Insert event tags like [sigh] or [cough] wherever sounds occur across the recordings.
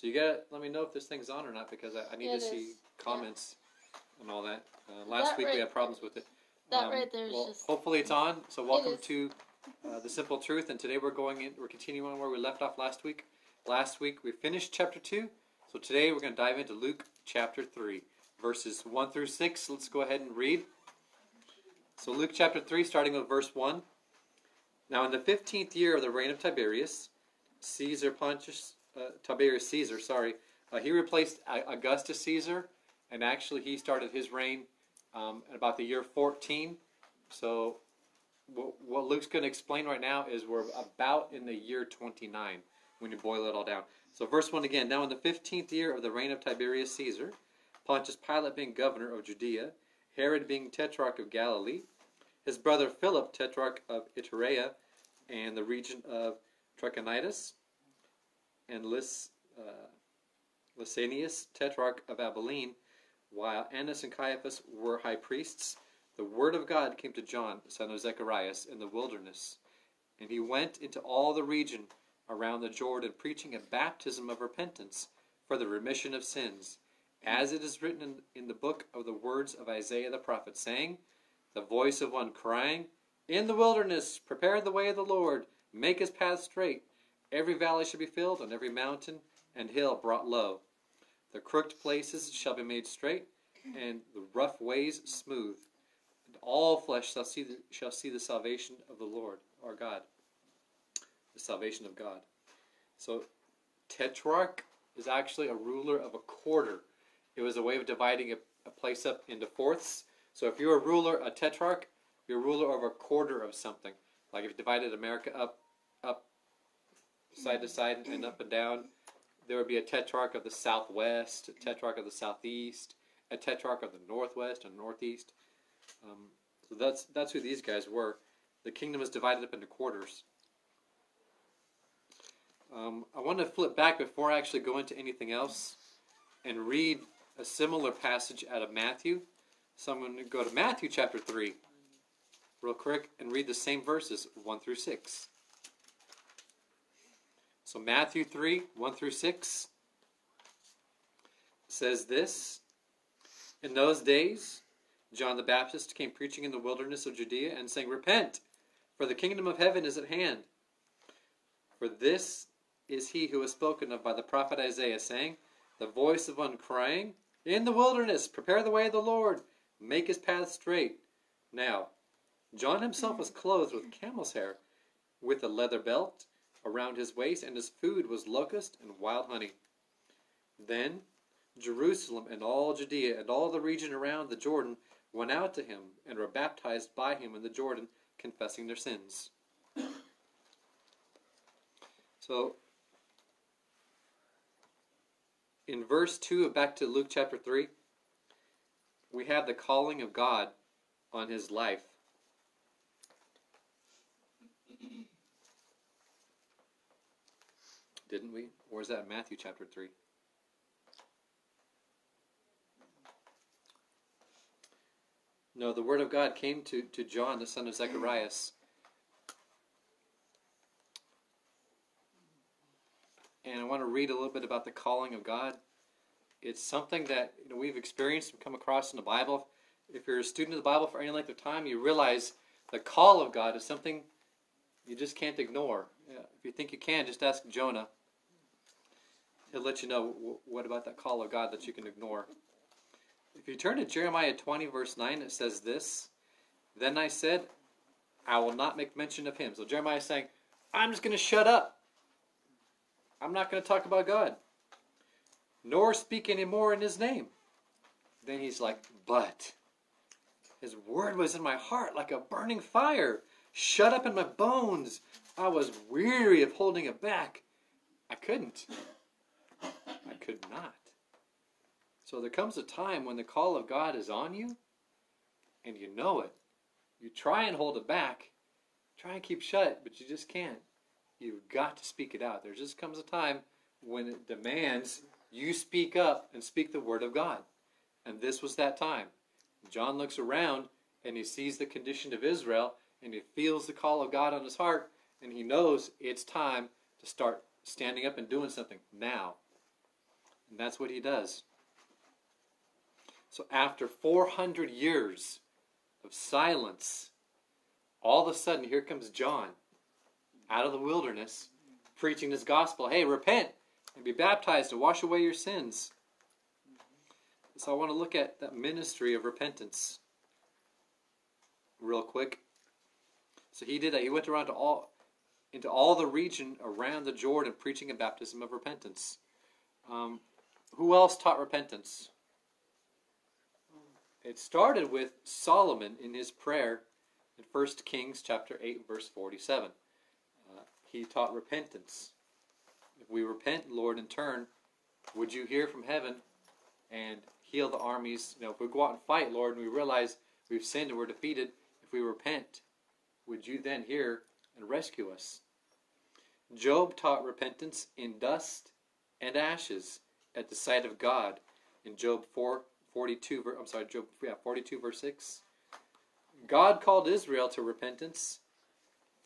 So you gotta let me know if this thing's on or not because I, I need to see is. comments and all that. Uh, last That week right- we had problems with it. that right there is well, just- Hopefully it's on. So welcome is. to uh, the simple truth, and today we're going in. We're continuing on where we left off last week. Last week we finished chapter two. So today we're going to dive into Luke chapter three, verses one through six. Let's go ahead and read. So Luke chapter three, starting with verse one. Now in the fifteenth year of the reign of Tiberius, Caesar Pontius uh, Tiberius Caesar, sorry, uh, he replaced Augustus Caesar, and actually he started his reign um, at about the year 14. So what, what Luke's going to explain right now is we're about in the year 29 when you boil it all down. So verse 1 again. Now in the 15th year of the reign of Tiberius Caesar, Pontius Pilate being governor of Judea, Herod being tetrarch of Galilee, his brother Philip tetrarch of Iturea and the region of Trachonitis, and Lys, uh, Lysanias, tetrarch of Abilene, while Annas and Caiaphas were high priests, the word of God came to John, the son of Zacharias, in the wilderness. And he went into all the region around the Jordan, preaching a baptism of repentance for the remission of sins, as it is written in, in the book of the words of Isaiah the prophet, saying, The voice of one crying, In the wilderness, prepare the way of the Lord, make his path straight. Every valley shall be filled, and every mountain and hill brought low. The crooked places shall be made straight, and the rough ways smooth. And all flesh shall see the, shall see the salvation of the Lord our God. The salvation of God. So, tetrarch is actually a ruler of a quarter. It was a way of dividing a, a place up into fourths. So, if you're a ruler, a tetrarch, you're a ruler of a quarter of something. Like if you divided America up, side to side, and up and down, there would be a tetrarch of the southwest, a tetrarch of the southeast, a tetrarch of the northwest and northeast. Um, so that's that's who these guys were. The kingdom is divided up into quarters. Um, I want to flip back before I actually go into anything else and read a similar passage out of Matthew. So I'm going to go to Matthew chapter 3 real quick and read the same verses 1 through 6. So Matthew 3, 1 through 6 says this In those days, John the Baptist came preaching in the wilderness of Judea and saying, Repent, for the kingdom of heaven is at hand. For this is he who was spoken of by the prophet Isaiah, saying, The voice of one crying, In the wilderness, prepare the way of the Lord, make his path straight. Now, John himself was clothed with camel's hair, with a leather belt around his waist, and his food was locust and wild honey. Then Jerusalem and all Judea and all the region around the Jordan went out to him and were baptized by him in the Jordan, confessing their sins. So, in verse 2, of back to Luke chapter 3, we have the calling of God on his life. Didn't we? Or is that Matthew chapter 3? No, the word of God came to, to John, the son of Zacharias. And I want to read a little bit about the calling of God. It's something that you know, we've experienced and come across in the Bible. If you're a student of the Bible for any length of time, you realize the call of God is something you just can't ignore. If you think you can, just ask Jonah. He'll let you know what about that call of God that you can ignore. If you turn to Jeremiah 20, verse 9, it says this Then I said, I will not make mention of him. So Jeremiah is saying, I'm just going to shut up. I'm not going to talk about God, nor speak anymore in his name. Then he's like, But his word was in my heart like a burning fire, shut up in my bones. I was weary of holding it back. I couldn't. I could not. So there comes a time when the call of God is on you and you know it. You try and hold it back, try and keep shut, but you just can't. You've got to speak it out. There just comes a time when it demands you speak up and speak the word of God. And this was that time. John looks around and he sees the condition of Israel and he feels the call of God on his heart and he knows it's time to start standing up and doing something now. And that's what he does. So after 400 years of silence, all of a sudden here comes John out of the wilderness preaching this gospel. Hey, repent and be baptized to wash away your sins. So I want to look at that ministry of repentance real quick. So he did that. He went around to all into all the region around the Jordan preaching a baptism of repentance. Um, who else taught repentance? It started with Solomon in his prayer in 1 Kings chapter 8 verse 47. Uh, he taught repentance. If we repent, Lord, in turn, would you hear from heaven and heal the armies? You know, if we go out and fight, Lord, and we realize we've sinned and we're defeated, if we repent, would you then hear and rescue us? Job taught repentance in dust and ashes at the sight of God in Job 4 42 I'm sorry Job yeah 42 verse 6 God called Israel to repentance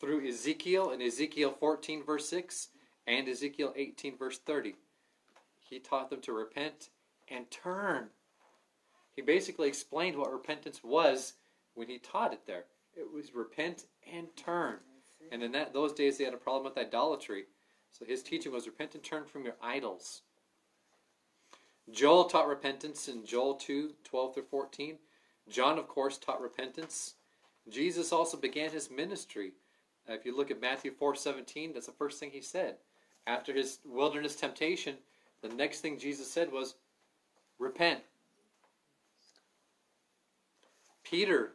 through Ezekiel in Ezekiel 14 verse 6 and Ezekiel 18 verse 30 he taught them to repent and turn. He basically explained what repentance was when he taught it there. It was repent and turn. And in that those days they had a problem with idolatry. So his teaching was repent and turn from your idols Joel taught repentance in Joel 2 12 through 14. John, of course, taught repentance. Jesus also began his ministry. If you look at Matthew 4 17, that's the first thing he said. After his wilderness temptation, the next thing Jesus said was, Repent. Peter,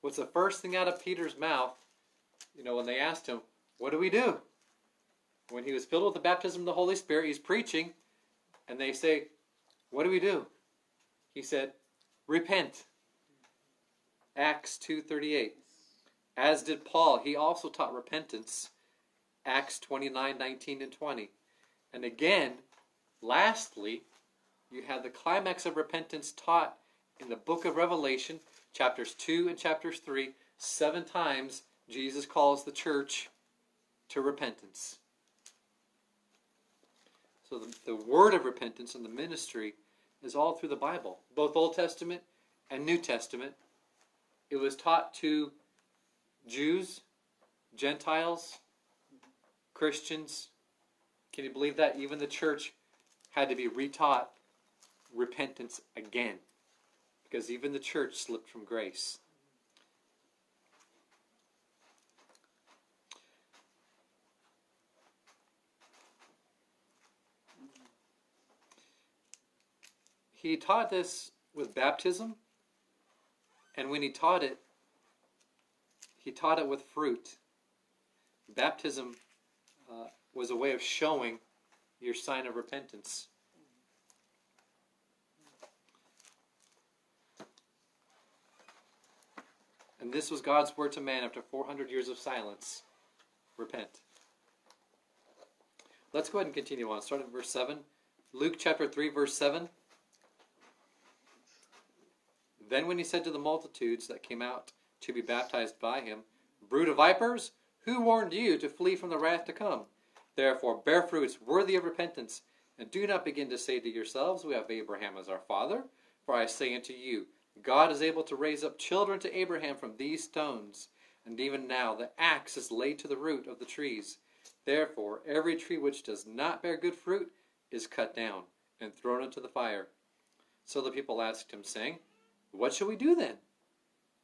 what's the first thing out of Peter's mouth? You know, when they asked him, What do we do? When he was filled with the baptism of the Holy Spirit, he's preaching and they say, What do we do? He said, Repent. Acts 2.38. As did Paul, he also taught repentance. Acts 29, 19, and 20. And again, lastly, you have the climax of repentance taught in the book of Revelation, chapters 2 and chapters 3. Seven times Jesus calls the church to repentance. So the, the word of repentance and the ministry is all through the Bible, both Old Testament and New Testament. It was taught to Jews, Gentiles, Christians. Can you believe that? Even the church had to be retaught repentance again because even the church slipped from grace. He taught this with baptism, and when he taught it, he taught it with fruit. Baptism uh, was a way of showing your sign of repentance. And this was God's word to man after 400 years of silence. Repent. Let's go ahead and continue on. Start at verse 7. Luke chapter 3, verse 7. Then when he said to the multitudes that came out to be baptized by him, Brood of vipers, who warned you to flee from the wrath to come? Therefore bear fruits worthy of repentance, and do not begin to say to yourselves, We have Abraham as our father. For I say unto you, God is able to raise up children to Abraham from these stones. And even now the axe is laid to the root of the trees. Therefore every tree which does not bear good fruit is cut down and thrown into the fire. So the people asked him, saying, what shall we do then?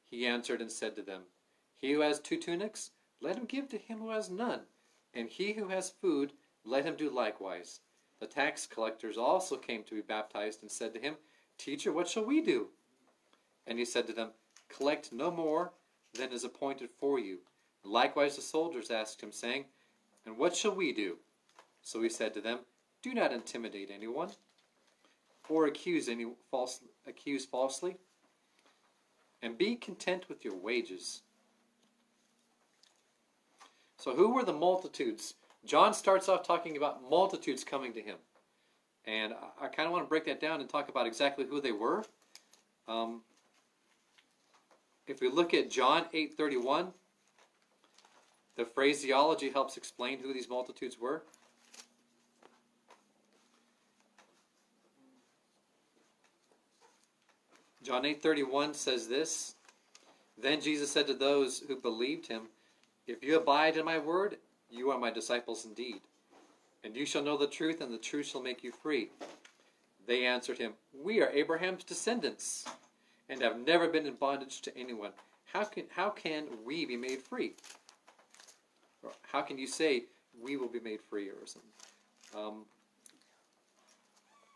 He answered and said to them, He who has two tunics, let him give to him who has none, and he who has food, let him do likewise. The tax collectors also came to be baptized and said to him, Teacher, what shall we do? And he said to them, Collect no more than is appointed for you. Likewise the soldiers asked him, saying, And what shall we do? So he said to them, Do not intimidate anyone, or accuse any false accuse falsely and be content with your wages. So, who were the multitudes? John starts off talking about multitudes coming to him. And I, kind of want to break that down and talk about exactly who they were. Um, if we look at John 8:31, the phraseology helps explain who these multitudes were. John 8:31 says this, Then Jesus said to those who believed him, If you abide in my word, you are my disciples indeed. And you shall know the truth, and the truth shall make you free. They answered him, We are Abraham's descendants, and have never been in bondage to anyone. How can, how can we be made free? Or how can you say we will be made free or something? Um,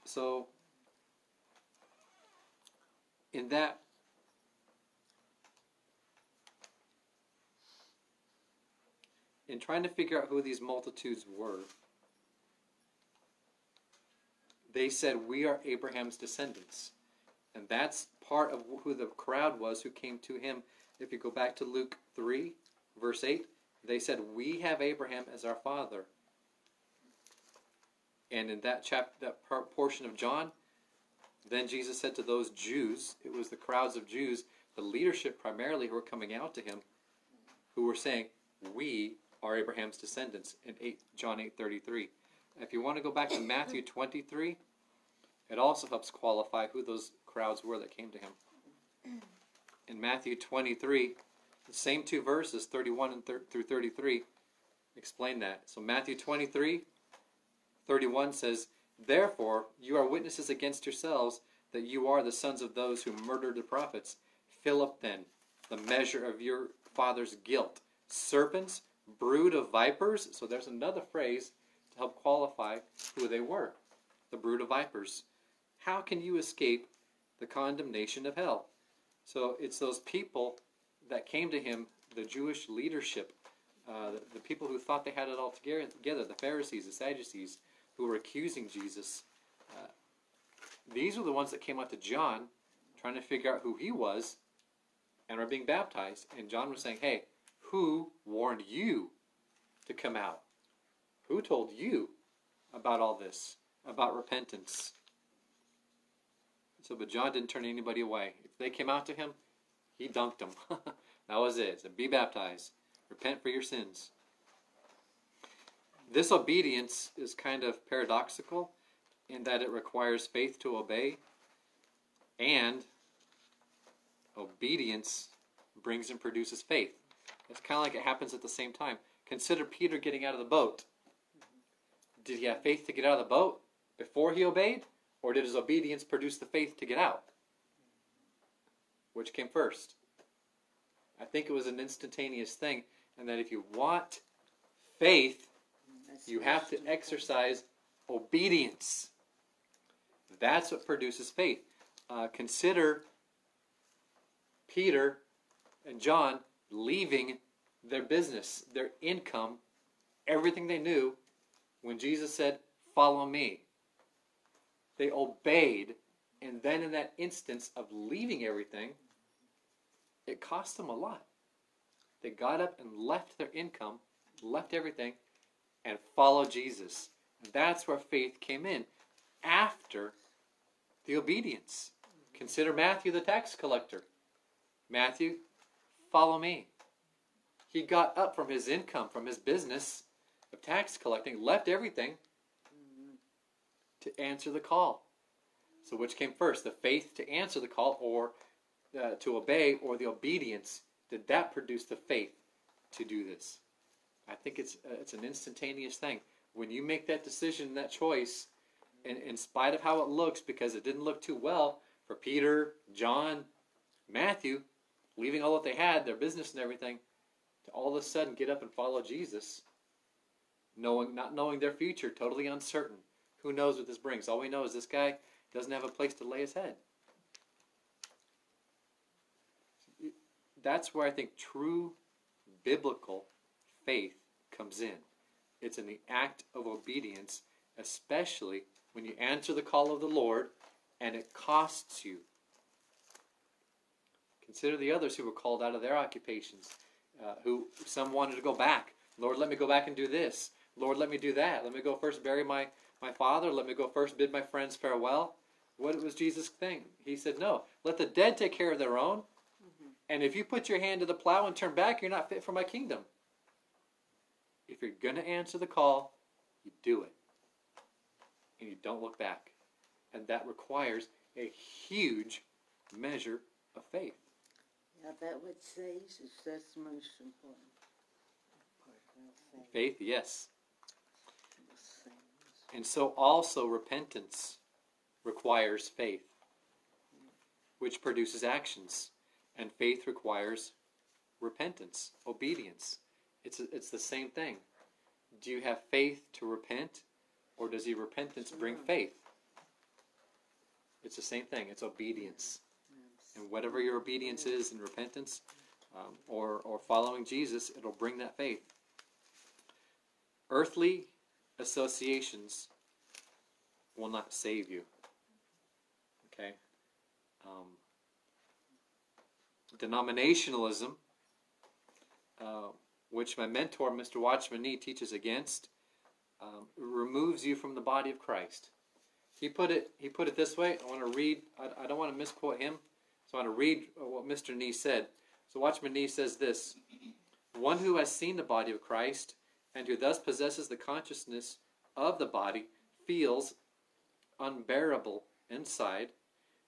so, in that in trying to figure out who these multitudes were, they said, We are Abraham's descendants. And that's part of who the crowd was who came to him. If you go back to Luke 3, verse 8, they said, We have Abraham as our father. And in that chapter, that portion of John, then Jesus said to those Jews, it was the crowds of Jews, the leadership primarily who were coming out to him, who were saying, We are Abraham's descendants in 8, John 8:33. If you want to go back to Matthew 23, it also helps qualify who those crowds were that came to him. In Matthew 23, the same two verses, 31 and thir- through 33, explain that. So Matthew 23, 31 says, Therefore you are witnesses against yourselves that you are the sons of those who murdered the prophets. Fill up then the measure of your father's guilt. Serpents, brood of vipers. So there's another phrase to help qualify who they were the brood of vipers. How can you escape the condemnation of hell? So it's those people that came to him, the Jewish leadership, uh, the, the people who thought they had it all together, the Pharisees, the Sadducees, who were accusing Jesus. Uh, these were the ones that came out to John trying to figure out who he was and are being baptized. And John was saying, Hey, who warned you to come out? Who told you about all this, about repentance? So, but John didn't turn anybody away. If they came out to him, he dunked them. [laughs] that was it. So be baptized. Repent for your sins. This obedience is kind of paradoxical in that it requires faith to obey, and obedience brings and produces faith. It's kind of like it happens at the same time. Consider Peter getting out of the boat. Did he have faith to get out of the boat before he obeyed? Or did his obedience produce the faith to get out? Which came first? I think it was an instantaneous thing, and that if you want faith, you have to exercise obedience. That's what produces faith. Uh, consider Peter and John leaving their business, their income, everything they knew when Jesus said, Follow me. They obeyed, and then in that instance of leaving everything, it cost them a lot. They got up and left their income, left everything, and follow Jesus. That's where faith came in after the obedience. Consider Matthew the tax collector. Matthew, follow me. He got up from his income, from his business of tax collecting, left everything to answer the call. So, which came first, the faith to answer the call or uh, to obey, or the obedience? Did that produce the faith to do this? I think it's uh, it's an instantaneous thing. When you make that decision, that choice, and in spite of how it looks, because it didn't look too well for Peter, John, Matthew, leaving all that they had, their business and everything, to all of a sudden get up and follow Jesus, knowing not knowing their future, totally uncertain. Who knows what this brings? All we know is this guy doesn't have a place to lay his head. That's where I think true biblical faith comes in. It's in the act of obedience, especially when you answer the call of the Lord and it costs you. Consider the others who were called out of their occupations, uh, who some wanted to go back. Lord, let me go back and do this. Lord, let me do that. Let me go first bury my, my father. Let me go first bid my friends farewell. What was Jesus' thing? He said, No, let the dead take care of their own. Mm-hmm. And if you put your hand to the plow and turn back, you're not fit for my kingdom. If you're going to answer the call, you do it. And you don't look back. And that requires a huge measure of faith. Yeah, that what saves is that's the most important part faith. Faith, yes. And so also repentance requires faith, which produces actions. And faith requires repentance, obedience. It's, it's the same thing. Do you have faith to repent, or does your repentance bring faith? It's the same thing. It's obedience. And whatever your obedience is in repentance um, or, or following Jesus, it'll bring that faith. Earthly associations will not save you. Okay? Um, denominationalism, uh, which my mentor, Mr. Watchman Nee, teaches against, um, removes you from the body of Christ. He put it. He put it this way. I want to read. I, I don't want to misquote him, so I want to read what Mr. Nee said. So Watchman Nee says this: One who has seen the body of Christ and who thus possesses the consciousness of the body feels unbearable inside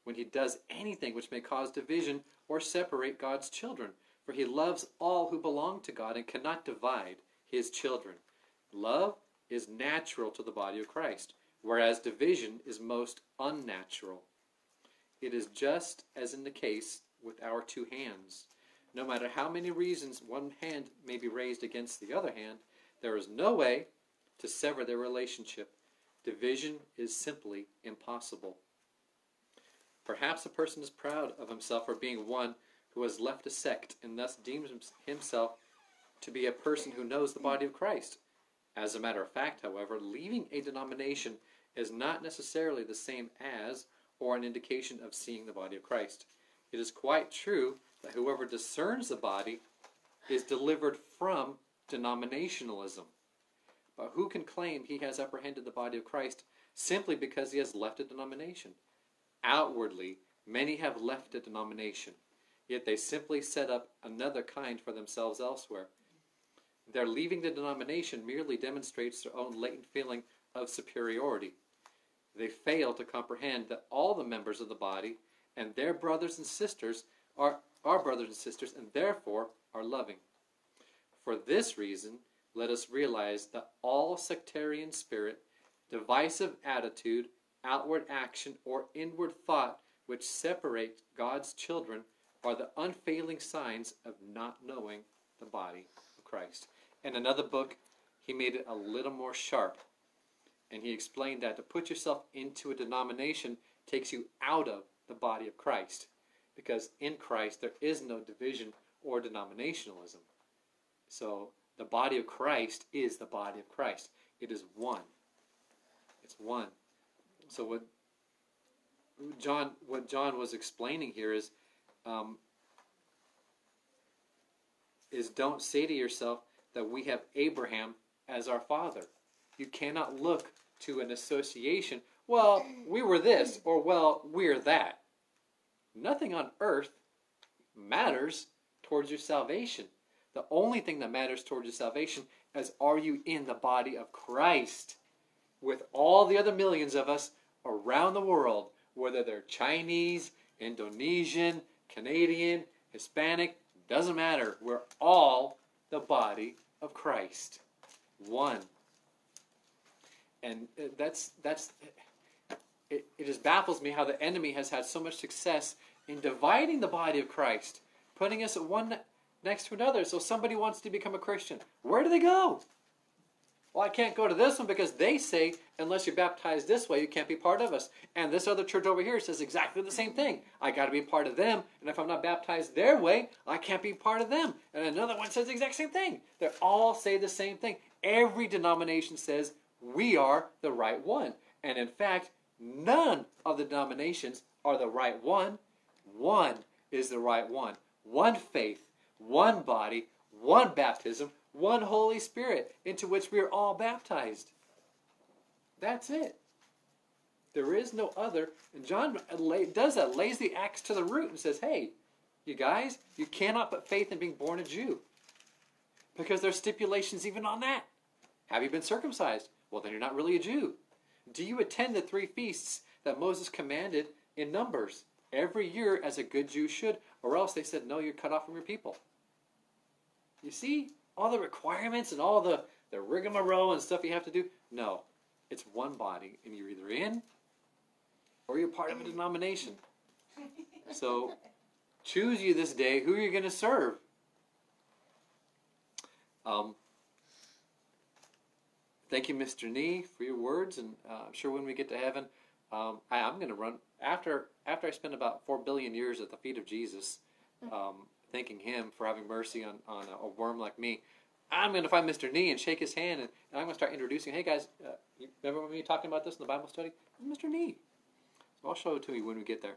when he does anything which may cause division or separate God's children. For he loves all who belong to God and cannot divide his children. Love is natural to the body of Christ, whereas division is most unnatural. It is just as in the case with our two hands. No matter how many reasons one hand may be raised against the other hand, there is no way to sever their relationship. Division is simply impossible. Perhaps a person is proud of himself for being one who has left a sect and thus deems himself to be a person who knows the body of Christ. As a matter of fact, however, leaving a denomination is not necessarily the same as or an indication of seeing the body of Christ. It is quite true that whoever discerns the body is delivered from denominationalism. But who can claim he has apprehended the body of Christ simply because he has left a denomination? Outwardly, many have left a denomination, yet they simply set up another kind for themselves elsewhere. Their leaving the denomination merely demonstrates their own latent feeling of superiority. They fail to comprehend that all the members of the body and their brothers and sisters are our brothers and sisters and therefore are loving. For this reason, let us realize that all sectarian spirit, divisive attitude, outward action, or inward thought which separate God's children are the unfailing signs of not knowing the body of Christ. In another book, he made it a little more sharp. And he explained that to put yourself into a denomination takes you out of the body of Christ. Because in Christ, there is no division or denominationalism. So the body of Christ is the body of Christ. It is one. It's one. So what John what John was explaining here is um, is don't say to yourself that we have Abraham as our father. You cannot look to an association. Well, we were this, or well, we're that. Nothing on earth matters towards your salvation. The only thing that matters towards your salvation is are you in the body of Christ? With all the other millions of us around the world, whether they're Chinese, Indonesian, Canadian, Hispanic, doesn't matter. We're all the body of Christ. One. And uh, that's that's it, it just baffles me how the enemy has had so much success in dividing the body of Christ, putting us one next to another. So somebody wants to become a Christian. Where do they go? Well, I can't go to this one because they say unless you're baptized this way, you can't be part of us. And this other church over here says exactly the same thing. I got to be part of them, and if I'm not baptized their way, I can't be part of them. And another one says the exact same thing. They all say the same thing. Every denomination says we are the right one. And in fact, none of the denominations are the right one. One is the right one. One faith, one body, one baptism, one Holy Spirit, into which we are all baptized. That's it. There is no other. And John does that, lays the axe to the root, and says, hey, you guys, you cannot put faith in being born a Jew. Because there's stipulations even on that. Have you been circumcised? Well, then you're not really a Jew. Do you attend the three feasts that Moses commanded in Numbers? every year as a good Jew should, or else they said, no, you're cut off from your people. You see all the requirements and all the, the rigmarole and stuff you have to do? No. It's one body, and you're either in or you're part of a denomination. So choose you this day who you're going to serve. Um, thank you, Mr. Nee, for your words, and uh, I'm sure when we get to heaven, um, I, am going to run after after I spend about four billion years at the feet of Jesus, um, thanking Him for having mercy on on a, a worm like me. I'm going to find Mr. Nee and shake his hand, and, and I'm going to start introducing. Hey guys, uh, you remember me talking about this in the Bible study? Mr. Nee. So I'll show it to you when we get there.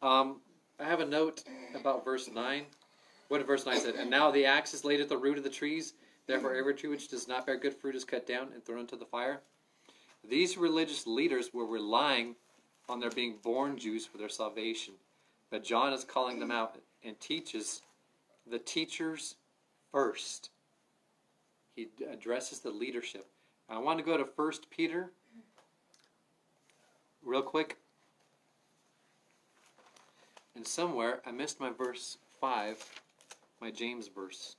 Um, I have a note about verse nine. What did verse nine said? And now the axe is laid at the root of the trees. Therefore, every tree which does not bear good fruit is cut down and thrown into the fire. These religious leaders were relying on their being born Jews for their salvation. But John is calling them out and teaches the teachers first. He addresses the leadership. I want to go to 1 Peter real quick. And somewhere I missed my verse 5, my James verse.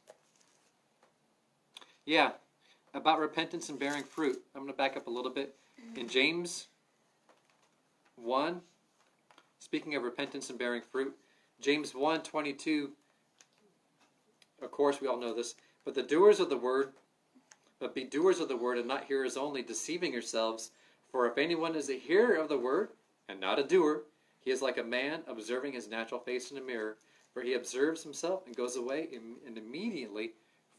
Yeah, about repentance and bearing fruit. I'm going to back up a little bit. In James 1, speaking of repentance and bearing fruit, James 1 22, of course, we all know this, but the doers of the word, but be doers of the word and not hearers only, deceiving yourselves. For if anyone is a hearer of the word and not a doer, he is like a man observing his natural face in a mirror, for he observes himself and goes away and immediately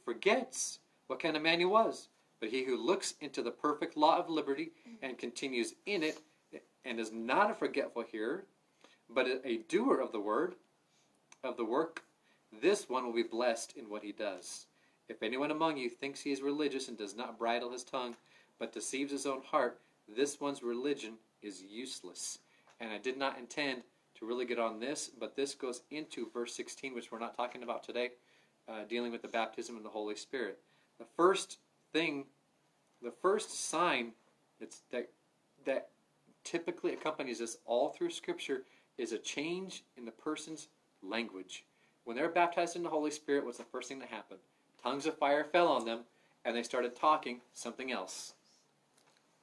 forgets what kind of man he was. But he who looks into the perfect law of liberty and continues in it, and is not a forgetful hearer, but a doer of the word, of the work, this one will be blessed in what he does. If anyone among you thinks he is religious and does not bridle his tongue, but deceives his own heart, this one's religion is useless. And I did not intend to really get on this, but this goes into verse 16, which we're not talking about today, uh, dealing with the baptism of the Holy Spirit. The first thing, the first sign that's, that that typically accompanies this all through Scripture is a change in the person's language. When they were baptized in the Holy Spirit, what's the first thing that happened? Tongues of fire fell on them, and they started talking something else.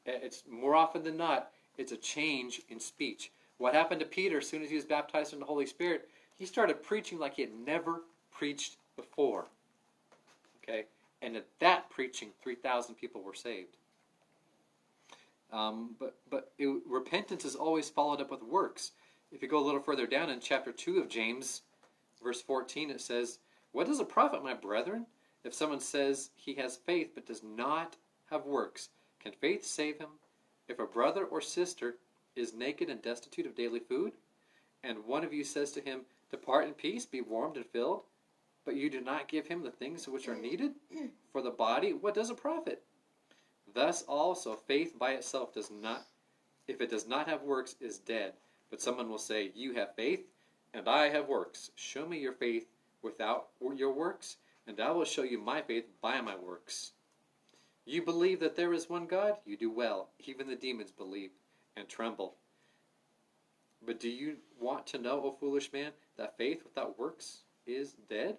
It's more often than not, it's a change in speech. What happened to Peter as soon as he was baptized in the Holy Spirit? He started preaching like he had never preached before. Okay? And at that preaching, 3,000 people were saved. Um, but but it, repentance is always followed up with works. If you go a little further down in chapter 2 of James, verse 14, it says, What does it profit, my brethren, if someone says he has faith but does not have works? Can faith save him? If a brother or sister is naked and destitute of daily food, and one of you says to him, Depart in peace, be warmed and filled, but you do not give him the things which are needed for the body, what does it profit? Thus also faith by itself does not, if it does not have works, is dead. But someone will say, You have faith, and I have works. Show me your faith without your works, and I will show you my faith by my works. You believe that there is one God? You do well. Even the demons believe and tremble. But do you want to know, O foolish man, that faith without works is dead?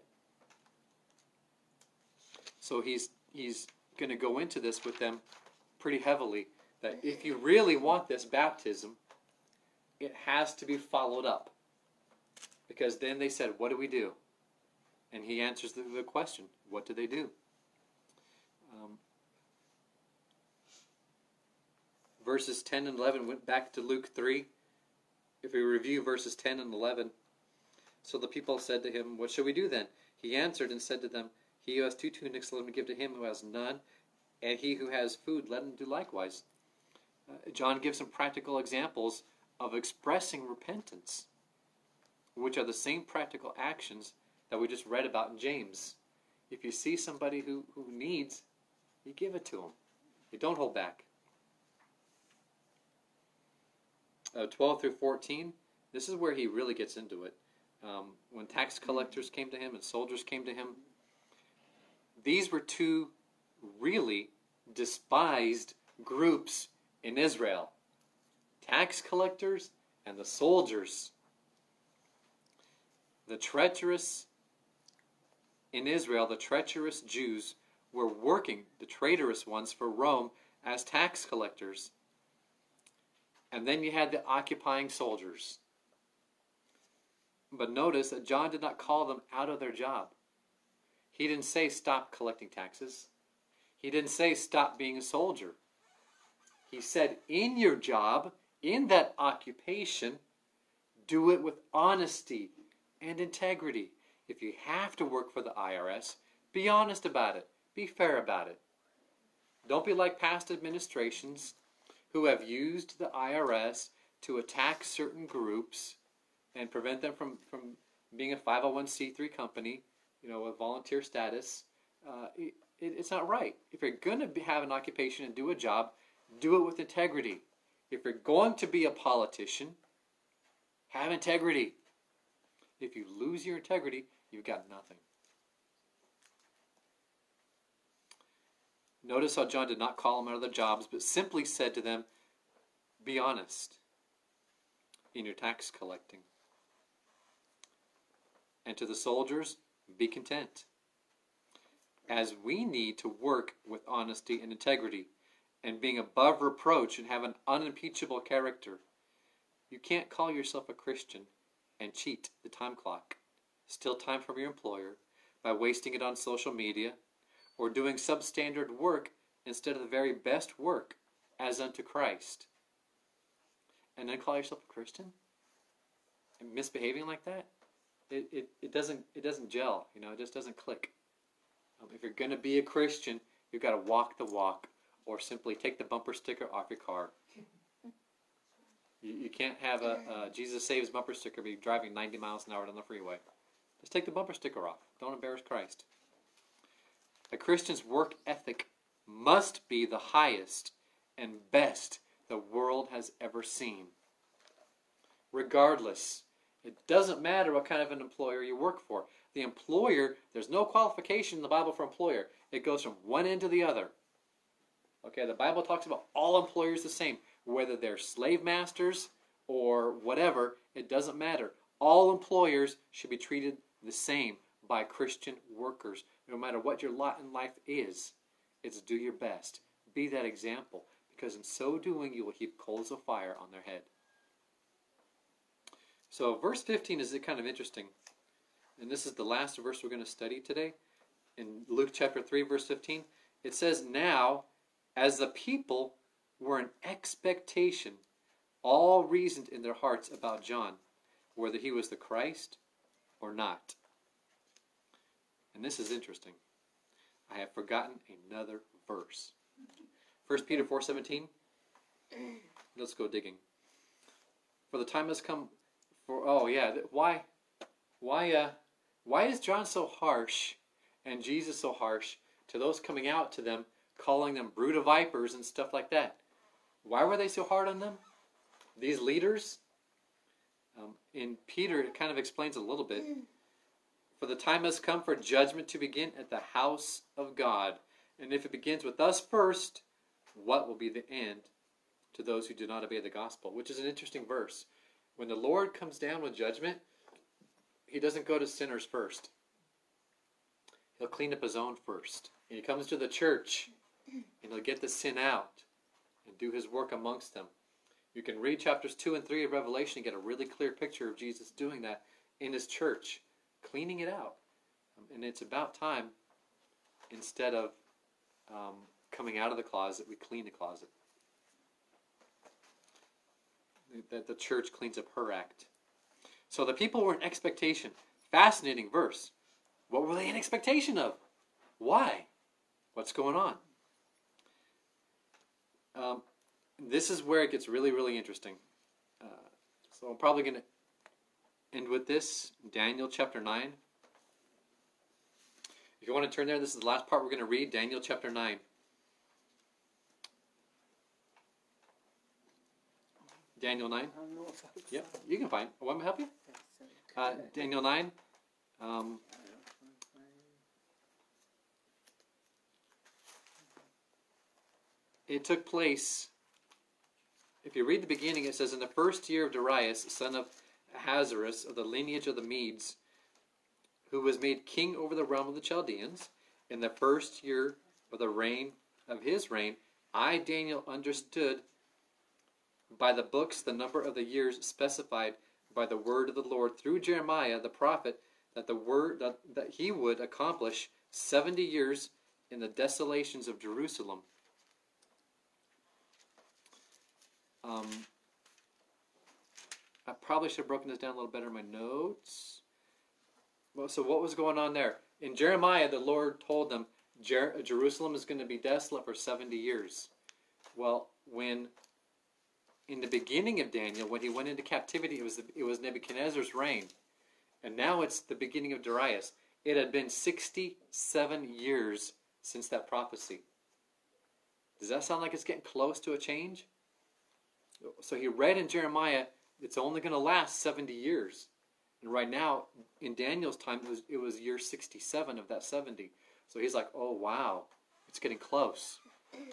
So he's he's going to go into this with them pretty heavily. That if you really want this baptism, it has to be followed up. Because then they said, What do we do? And he answers the, the question What do they do? Um, verses 10 and 11 went back to Luke 3. If we review verses 10 and 11, so the people said to him, What shall we do then? He answered and said to them, He who has two tunics, let him give to him who has none, and he who has food, let him do likewise. Uh, John gives some practical examples of expressing repentance, which are the same practical actions that we just read about in James. If you see somebody who, who needs, you give it to them. You don't hold back. Uh, 12 through 14, this is where he really gets into it. Um, when tax collectors came to him and soldiers came to him, these were two really despised groups in Israel tax collectors and the soldiers the treacherous in Israel, the treacherous Jews were working, the traitorous ones, for Rome as tax collectors. And then you had the occupying soldiers. But notice that John did not call them out of their job. He didn't say stop collecting taxes. He didn't say stop being a soldier. He said in your job, in that occupation, do it with honesty and integrity. If you have to work for the IRS, be honest about it. Be fair about it. Don't be like past administrations who have used the IRS to attack certain groups and prevent them from, from being a 501c3 company, you know, with volunteer status. Uh, it, it's not right. If you're going to have an occupation and do a job, do it with integrity. If you're going to be a politician, have integrity. If you lose your integrity, you've got nothing. Notice how John did not call them out of their jobs, but simply said to them, Be honest in your tax collecting. And to the soldiers, be content. As we need to work with honesty and integrity and being above reproach and have an unimpeachable character, you can't call yourself a Christian and cheat the time clock, steal time from your employer by wasting it on social media or doing substandard work instead of the very best work as unto Christ. And then call yourself a Christian? And misbehaving like that? It, it, it doesn't it doesn't gel, you know, it just doesn't click. Um, if you're gonna be a Christian, you've got to walk the walk or simply take the bumper sticker off your car. You, you can't have a, a Jesus saves bumper sticker be driving 90 miles an hour down the freeway. Just take the bumper sticker off. Don't embarrass Christ. A Christian's work ethic must be the highest and best the world has ever seen. Regardless, it doesn't matter what kind of an employer you work for. The employer, there's no qualification in the Bible for employer. It goes from one end to the other. Okay, the Bible talks about all employers the same, whether they're slave masters or whatever, it doesn't matter. All employers should be treated the same by Christian workers no matter what your lot in life is, it's do your best. Be that example, because in so doing, you will heap coals of fire on their head. So, verse 15 is kind of interesting. And this is the last verse we're going to study today. In Luke chapter 3, verse 15, it says, Now, as the people were in expectation, all reasoned in their hearts about John, whether he was the Christ or not. And this is interesting. I have forgotten another verse. 1 Peter 4:17. [clears throat] Let's go digging. For the time has come for oh yeah, why why uh why is John so harsh and Jesus so harsh to those coming out to them calling them brood of vipers and stuff like that? Why were they so hard on them? These leaders um, in Peter, it kind of explains a little bit. [clears throat] For the time has come for judgment to begin at the house of God. And if it begins with us first, what will be the end to those who do not obey the gospel? Which is an interesting verse. When the Lord comes down with judgment, he doesn't go to sinners first. He'll clean up his own first. And he comes to the church and he'll get the sin out and do his work amongst them. You can read chapters 2 and 3 of Revelation and get a really clear picture of Jesus doing that in his church cleaning it out. Um, and it's about time, instead of um, coming out of the closet, we clean the closet. That the church cleans up her act. So the people were in expectation. Fascinating verse. What were they in expectation of? Why? What's going on? Um, this is where it gets really, really interesting. Uh, so I'm probably going to end with this Daniel chapter 9. If you want to turn there, this is the last part we're going to read Daniel chapter 9. Daniel 9. Yep, you can find. Want me to help you? Uh, Daniel 9. Um, it took place. If you read the beginning, it says, In the first year of Darius, son of Ahasuerus of the lineage of the Medes, who was made king over the realm of the Chaldeans, in the first year of the reign of his reign, I, Daniel, understood by the books the number of the years specified by the word of the Lord through Jeremiah the prophet that the word that, that he would accomplish 70 years in the desolations of Jerusalem. Um, I probably should have broken this down a little better in my notes. Well, so what was going on there? In Jeremiah, the Lord told them Jer- Jerusalem is going to be desolate for 70 years. Well, when in the beginning of Daniel, when he went into captivity, it was it was Nebuchadnezzar's reign, and now it's the beginning of Darius. It had been 67 years since that prophecy. Does that sound like it's getting close to a change? So he read in Jeremiah, it's only going to last 70 years. And right now, in Daniel's time, it was, it was year 67 of that 70. So he's like, oh, wow, it's getting close.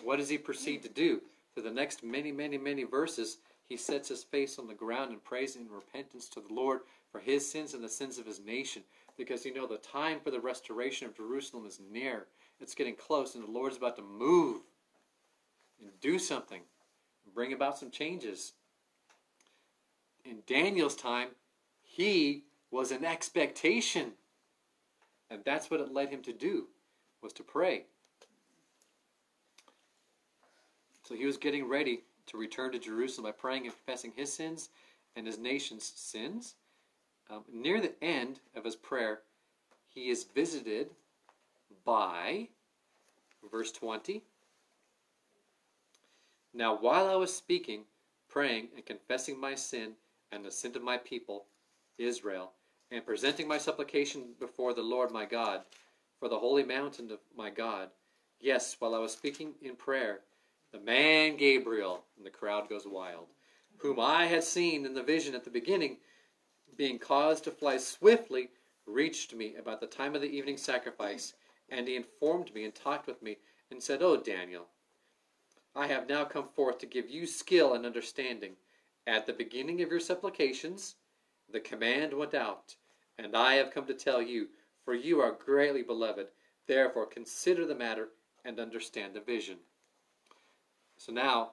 What does he proceed to do? For the next many, many, many verses, he sets his face on the ground and prays in repentance to the Lord for his sins and the sins of his nation. Because you know the time for the restoration of Jerusalem is near. It's getting close, and the Lord's about to move and do something, bring about some changes. In Daniel's time, he was an expectation. And that's what it led him to do, was to pray. So he was getting ready to return to Jerusalem by praying and confessing his sins and his nation's sins. Um, near the end of his prayer, he is visited by, verse 20. Now, while I was speaking, praying, and confessing my sin and the sin of my people, Israel, and presenting my supplication before the Lord my God, for the holy mountain of my God, yes, while I was speaking in prayer, the man Gabriel, and the crowd goes wild, whom I had seen in the vision at the beginning, being caused to fly swiftly, reached me about the time of the evening sacrifice, and he informed me and talked with me, and said, O Daniel, I have now come forth to give you skill and understanding. At the beginning of your supplications, the command went out, and I have come to tell you, for you are greatly beloved. Therefore, consider the matter and understand the vision. So now,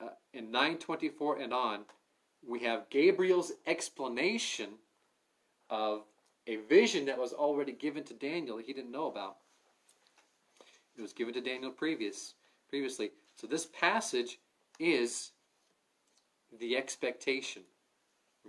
uh, in 924 and on, we have Gabriel's explanation of a vision that was already given to Daniel that he didn't know about. It was given to Daniel previous previously. So this passage is the expectation.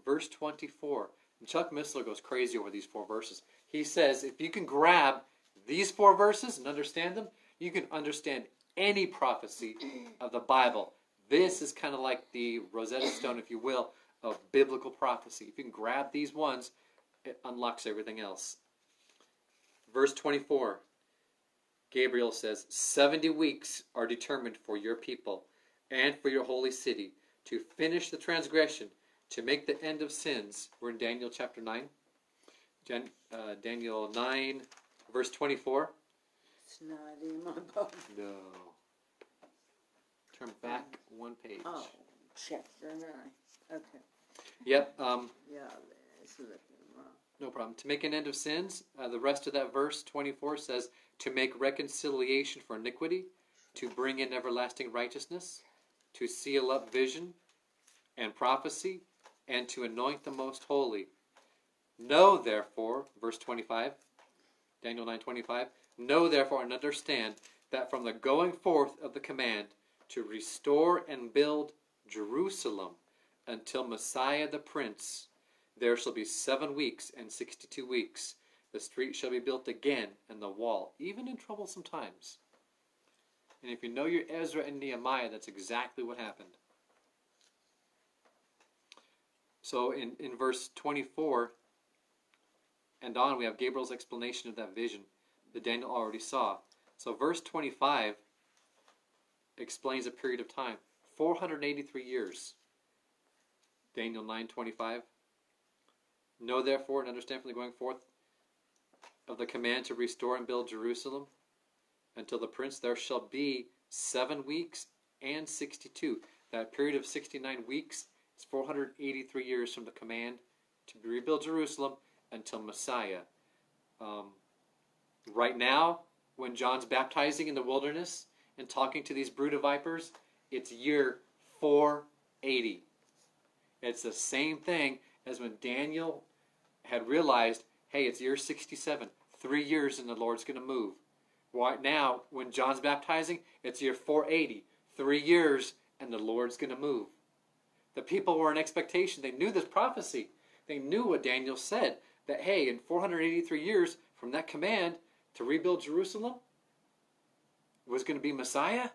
Verse 24. And Chuck Missler goes crazy over these four verses. He says if you can grab these four verses and understand them, you can understand any prophecy of the Bible. This is kind of like the Rosetta Stone, if you will, of biblical prophecy. If you can grab these ones, it unlocks everything else. Verse 24 Gabriel says, 70 weeks are determined for your people and for your holy city to finish the transgression, to make the end of sins. We're in Daniel chapter 9. Jan, uh, Daniel 9, verse 24. It's not in my book. No. Turn back one page. Oh, chapter nine. Okay. Yep. Um, Yeah, it's looking wrong. no problem. To make an end of sins, uh, the rest of that verse 24 says, to make reconciliation for iniquity, to bring in everlasting righteousness, to seal up vision and prophecy, and to anoint the most holy. Know therefore, verse 25, Daniel 9:25, know therefore and understand that from the going forth of the command to restore and build Jerusalem until Messiah the Prince, there shall be seven weeks and sixty two weeks. The street shall be built again, and the wall, even in troublesome times. And if you know your Ezra and Nehemiah, that's exactly what happened. So in, in verse 24 and on, we have Gabriel's explanation of that vision that Daniel already saw. So verse 25 explains a period of time 483 years. Daniel 9:25 Know therefore and understand from the going forth of the command to restore and build Jerusalem until the prince there shall be 7 weeks and 62. That period of 69 weeks is 483 years from the command to rebuild Jerusalem until Messiah. Um, right now, when John's baptizing in the wilderness and talking to these brood of vipers, it's year 480. It's the same thing as when Daniel had realized, hey, it's year 67, three years and the Lord's going to move. Right now, when John's baptizing, it's year 480, three years and the Lord's going to move. The people were in expectation. They knew this prophecy. They knew what Daniel said that, hey, in 483 years from that command to rebuild Jerusalem was going to be Messiah.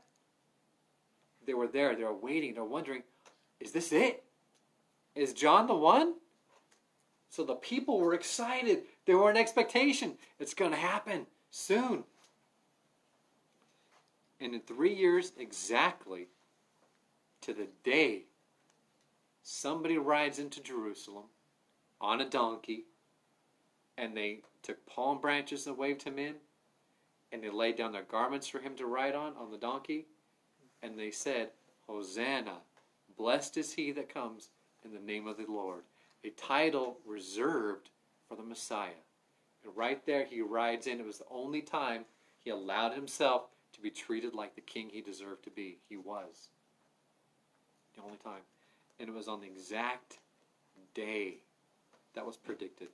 They were there. They were waiting. They're wondering, is this it? Is John the one? So the people were excited. They were in expectation. It's going to happen soon. And in three years exactly, to the day, somebody rides into Jerusalem on a donkey, and they took palm branches and waved him in, and they laid down their garments for him to ride on, on the donkey, and they said, Hosanna, blessed is he that comes in the name of the Lord. A title reserved for the Messiah. And right there, he rides in. It was the only time he allowed himself to be treated like the king he deserved to be. He was. The only time. And it was on the exact day that was predicted.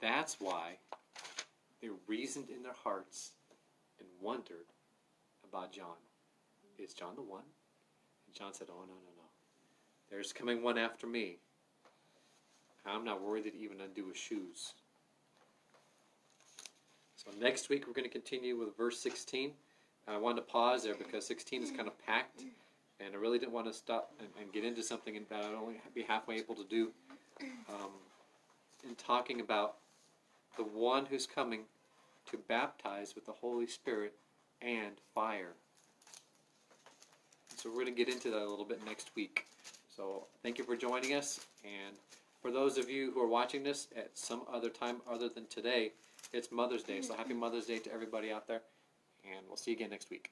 That's why they reasoned in their hearts and wondered about John. Is John the one? John said, Oh, no, no, no. There's coming one after me. I'm not worthy to even undo his shoes. So next week we're going to continue with verse 16. I wanted to pause there because 16 is kind of packed, and I really didn't want to stop and, and get into something that I'd only be halfway able to do. Um, in talking about the one who's coming to baptize with the Holy Spirit and fire. So we're going to get into that a little bit next week. So thank you for joining us, and for those of you who are watching this at some other time other than today, it's Mother's Day. So happy Mother's Day to everybody out there, and we'll see you again next week.